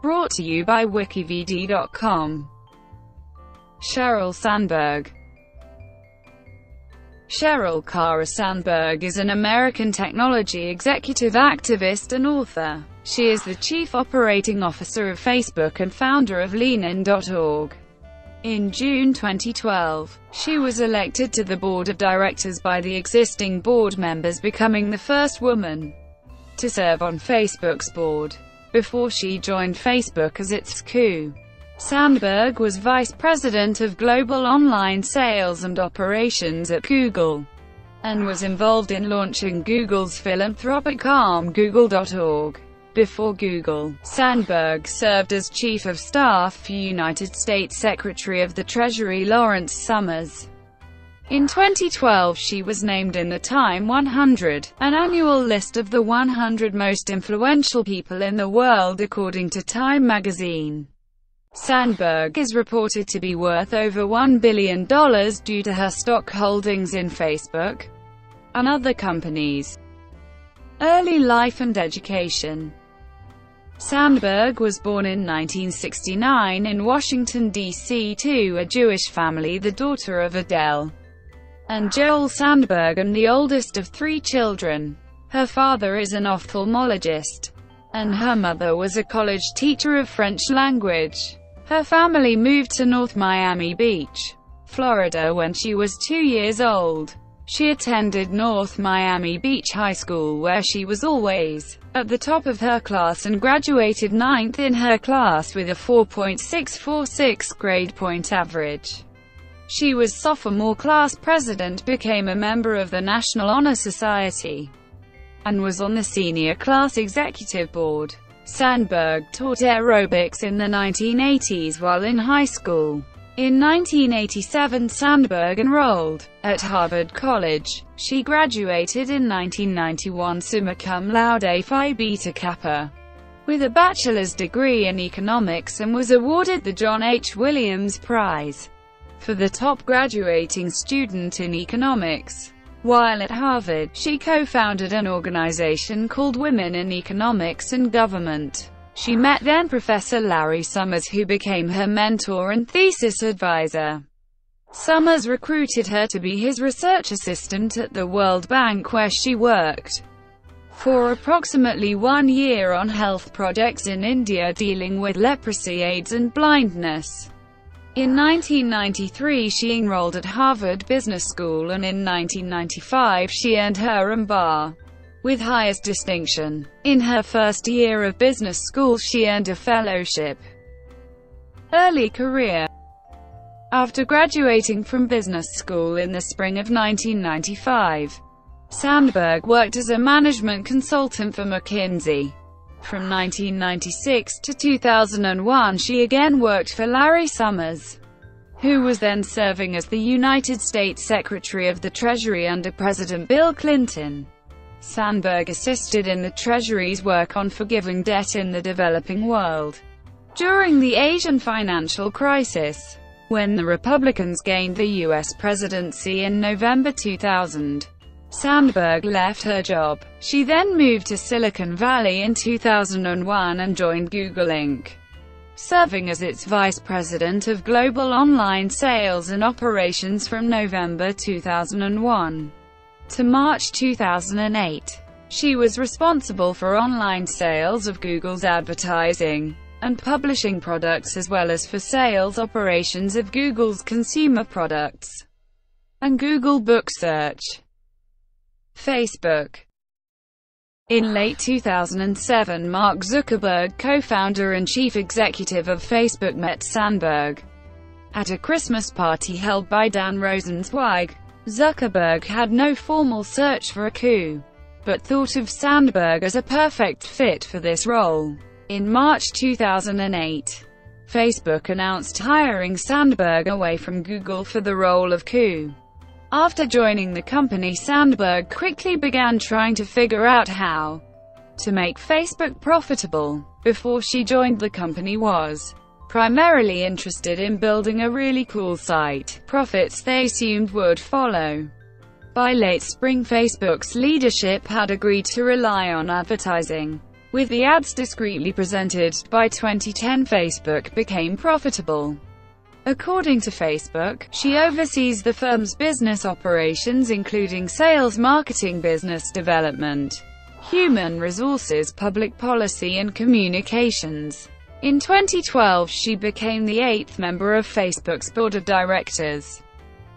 Brought to you by wikividi.com. Sheryl Sandberg Sheryl Kara Sandberg is an American technology executive activist and author. She is the chief operating officer of Facebook and founder of Leanin.org. In June 2012, she was elected to the board of directors by the existing board members becoming the first woman to serve on Facebook's board. Before she joined Facebook as its COO. Sandberg was vice president of global online sales and operations at Google, and was involved in launching Google's philanthropic arm Google.org. Before Google, Sandberg served as chief of staff for United States Secretary of the Treasury Lawrence Summers. In 2012 she was named in the Time 100, an annual list of the 100 most influential people in the world according to Time magazine. Sandberg is reported to be worth over $1 billion due to her stock holdings in Facebook and other companies. Early life and education Sandberg was born in 1969 in Washington, D.C. to a Jewish family the daughter of Adele and Joel Sandberg and the oldest of three children. Her father is an ophthalmologist, and her mother was a college teacher of French language. Her family moved to North Miami Beach, Florida when she was two years old. She attended North Miami Beach High School where she was always at the top of her class and graduated ninth in her class with a 4.646 grade point average. She was sophomore class president, became a member of the National Honor Society, and was on the senior class executive board. Sandberg taught aerobics in the 1980s while in high school. In 1987 Sandberg enrolled at Harvard College. She graduated in 1991 summa cum laude phi beta kappa with a bachelor's degree in economics and was awarded the John H. Williams Prize for the top graduating student in economics. While at Harvard, she co-founded an organization called Women in Economics and Government. She met then-Professor Larry Summers who became her mentor and thesis advisor. Summers recruited her to be his research assistant at the World Bank where she worked for approximately one year on health projects in India dealing with leprosy, AIDS and blindness. In 1993 she enrolled at Harvard Business School and in 1995 she earned her MBA with highest distinction. In her first year of business school she earned a fellowship. Early career After graduating from business school in the spring of 1995, Sandberg worked as a management consultant for McKinsey. From 1996 to 2001 she again worked for Larry Summers, who was then serving as the United States Secretary of the Treasury under President Bill Clinton. Sandberg assisted in the Treasury's work on forgiving debt in the developing world during the Asian financial crisis. When the Republicans gained the U.S. presidency in November 2000, Sandberg left her job. She then moved to Silicon Valley in 2001 and joined Google Inc., serving as its vice president of global online sales and operations from November 2001 to March 2008. She was responsible for online sales of Google's advertising and publishing products as well as for sales operations of Google's consumer products and Google Book Search. Facebook in late 2007 Mark Zuckerberg, co-founder and chief executive of Facebook met Sandberg at a Christmas party held by Dan Rosensweig. Zuckerberg had no formal search for a COO, but thought of Sandberg as a perfect fit for this role. In March 2008, Facebook announced hiring Sandberg away from Google for the role of COO. After joining the company Sandberg quickly began trying to figure out how to make Facebook profitable. Before she joined the company was primarily interested in building a really cool site. Profits they assumed would follow. By late spring Facebook's leadership had agreed to rely on advertising With the ads discreetly presented, by 2010 Facebook became profitable. According to Facebook, she oversees the firm's business operations including sales marketing business development, human resources public policy and communications. In 2012 she became the eighth member of Facebook's board of directors.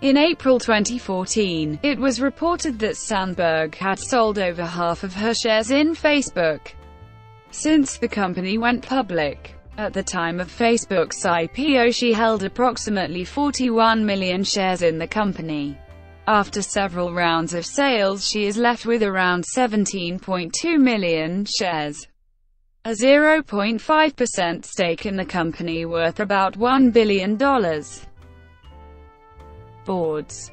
In April 2014, it was reported that Sandberg had sold over half of her shares in Facebook since the company went public. At the time of Facebook's IPO she held approximately 41 million shares in the company. After several rounds of sales she is left with around 17.2 million shares. A 0.5% stake in the company worth about $1 billion. Boards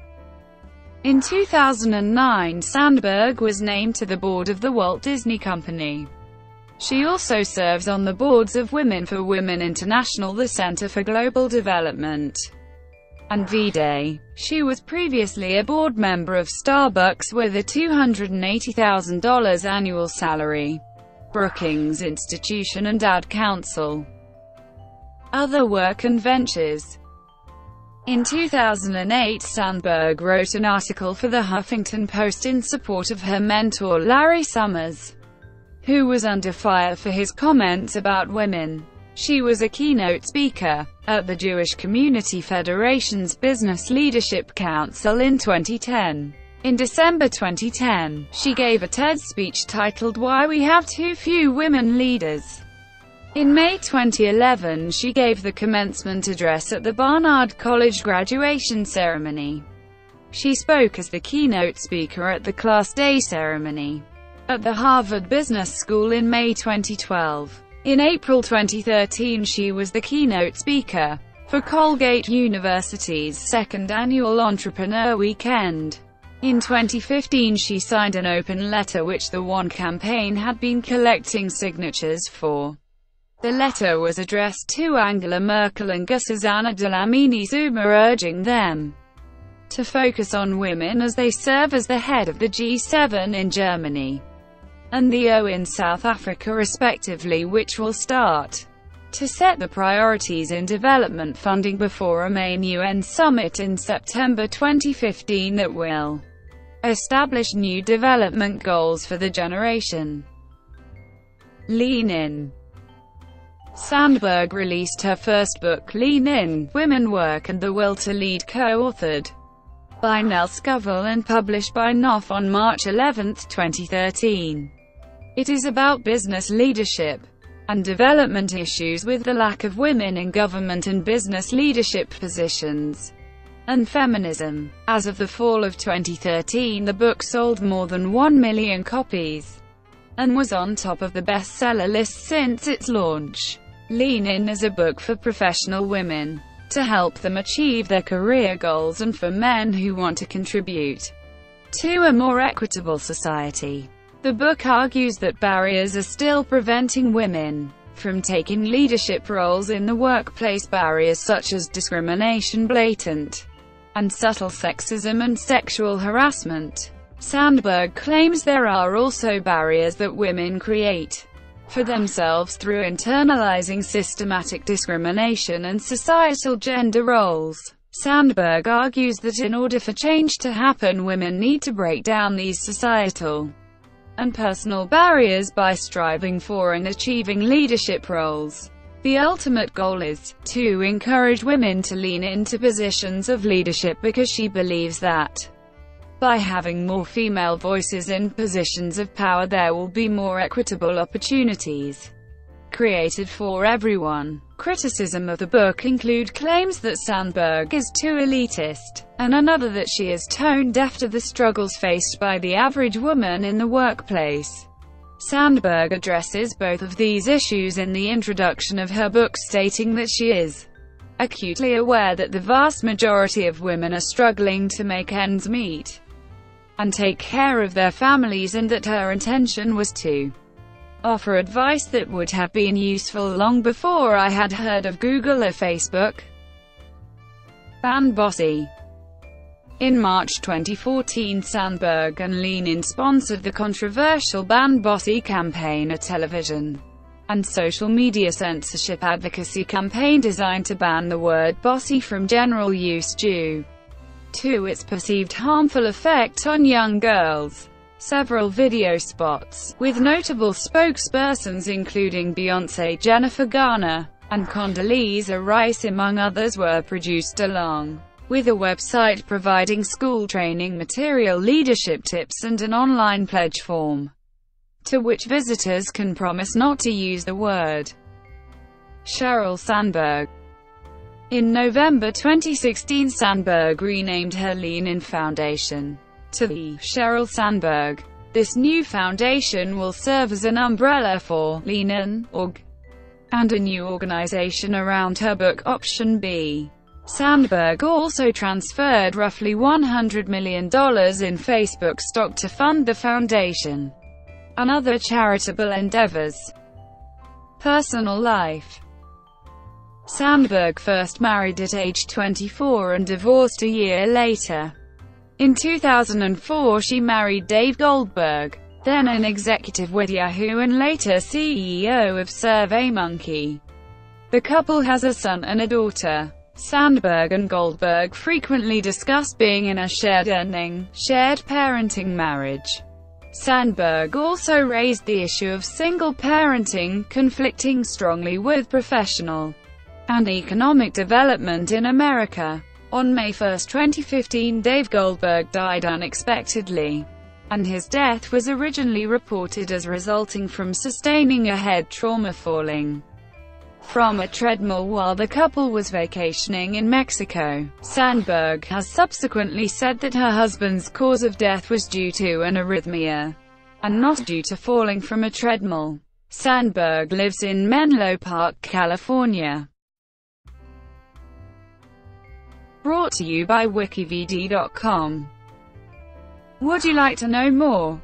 In 2009 Sandberg was named to the board of the Walt Disney Company. She also serves on the boards of Women for Women International the Center for Global Development and V-Day. She was previously a board member of Starbucks with a $280,000 annual salary, Brookings Institution and Ad Council. Other work and ventures in 2008 Sandberg wrote an article for the Huffington Post in support of her mentor Larry Summers who was under fire for his comments about women. She was a keynote speaker at the Jewish Community Federation's Business Leadership Council in 2010. In December 2010, she gave a TED speech titled Why We Have Too Few Women Leaders. In May 2011 she gave the commencement address at the Barnard College graduation ceremony. She spoke as the keynote speaker at the Class Day ceremony at the Harvard Business School in May 2012. In April 2013 she was the keynote speaker for Colgate University's second annual Entrepreneur Weekend. In 2015 she signed an open letter which the One campaign had been collecting signatures for. The letter was addressed to Angela Merkel and Nkosazana Dlamini Zuma urging them to focus on women as they serve as the head of the G7 in Germany and the O in South Africa respectively which will start to set the priorities in development funding before a main UN summit in September 2015 that will establish new development goals for the generation. Lean In Sandberg released her first book Lean In, Women Work and the Will to Lead co-authored by Nell Scovell and published by Knopf on March 11, 2013. It is about business leadership and development issues with the lack of women in government and business leadership positions and feminism. As of the fall of 2013 the book sold more than 1 million copies and was on top of the bestseller list since its launch. Lean In is a book for professional women to help them achieve their career goals and for men who want to contribute to a more equitable society. The book argues that barriers are still preventing women from taking leadership roles in the workplace barriers such as discrimination blatant and subtle sexism and sexual harassment. Sandberg claims there are also barriers that women create for themselves through internalizing systematic discrimination and societal gender roles. Sandberg argues that in order for change to happen women need to break down these societal and personal barriers by striving for and achieving leadership roles. The ultimate goal is to encourage women to lean into positions of leadership because she believes that by having more female voices in positions of power there will be more equitable opportunities created for everyone. Criticism of the book include claims that Sandberg is too elitist, and another that she is tone-deaf to the struggles faced by the average woman in the workplace. Sandberg addresses both of these issues in the introduction of her book stating that she is acutely aware that the vast majority of women are struggling to make ends meet and take care of their families and that her intention was to offer advice that would have been useful long before I had heard of Google or Facebook. Ban Bossy In March 2014 Sandberg and Lean In sponsored the controversial Ban Bossy campaign, a television and social media censorship advocacy campaign designed to ban the word bossy from general use due to its perceived harmful effect on young girls. Several video spots, with notable spokespersons including Beyoncé Jennifer Garner, and Condoleezza Rice among others were produced along with a website providing school training material leadership tips and an online pledge form to which visitors can promise not to use the word. Sheryl Sandberg In November 2016 Sandberg renamed her Lean In Foundation to the Sheryl Sandberg. This new foundation will serve as an umbrella for Leanin.org and a new organization around her book Option B. Sandberg also transferred roughly $100 million in Facebook stock to fund the foundation and other charitable endeavors. Personal life Sandberg first married at age 24 and divorced a year later. In 2004 she married Dave Goldberg, then an executive with Yahoo and later CEO of SurveyMonkey. The couple has a son and a daughter. Sandberg and Goldberg frequently discuss being in a shared earning, shared parenting marriage. Sandberg also raised the issue of single parenting, conflicting strongly with professional and economic development in America. On May 1, 2015 Dave Goldberg died unexpectedly, and his death was originally reported as resulting from sustaining a head trauma falling from a treadmill while the couple was vacationing in Mexico. Sandberg has subsequently said that her husband's cause of death was due to an arrhythmia, and not due to falling from a treadmill. Sandberg lives in Menlo Park, California. Brought to you by wikividi.com. Would you like to know more?